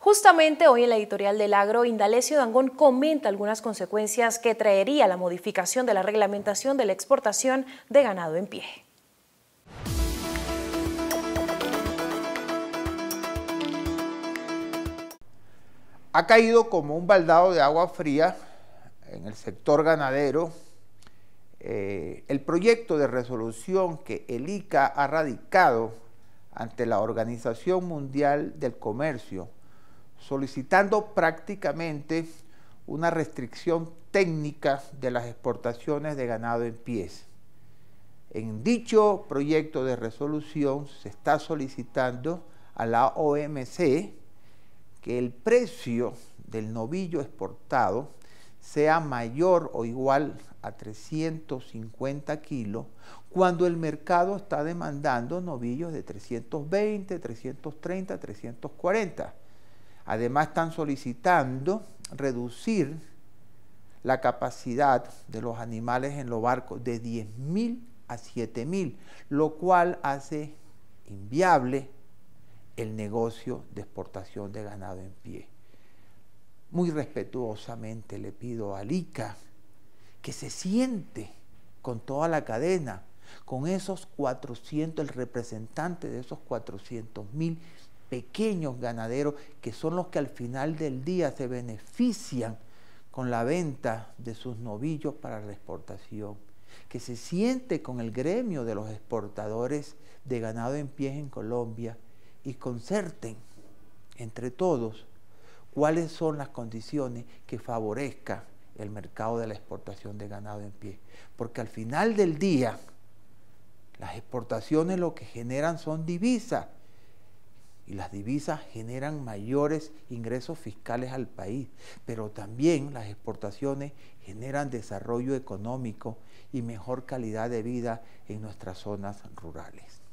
Justamente hoy en la editorial del agro, Indalecio Dangón comenta algunas consecuencias que traería la modificación de la reglamentación de la exportación de ganado en pie. Ha caído como un baldado de agua fría en el sector ganadero eh, el proyecto de resolución que el ICA ha radicado ante la Organización Mundial del Comercio, solicitando prácticamente una restricción técnica de las exportaciones de ganado en pies. En dicho proyecto de resolución se está solicitando a la OMC que el precio del novillo exportado sea mayor o igual a 350 kilos, cuando el mercado está demandando novillos de 320, 330, 340. Además están solicitando reducir la capacidad de los animales en los barcos de 10.000 a 7.000, lo cual hace inviable el negocio de exportación de ganado en pie. Muy respetuosamente le pido al ICA que se siente con toda la cadena, con esos 400, el representante de esos 400 mil pequeños ganaderos que son los que al final del día se benefician con la venta de sus novillos para la exportación, que se siente con el gremio de los exportadores de ganado en pies en Colombia y concerten entre todos cuáles son las condiciones que favorezcan el mercado de la exportación de ganado en pie. Porque al final del día, las exportaciones lo que generan son divisas. Y las divisas generan mayores ingresos fiscales al país. Pero también las exportaciones generan desarrollo económico y mejor calidad de vida en nuestras zonas rurales.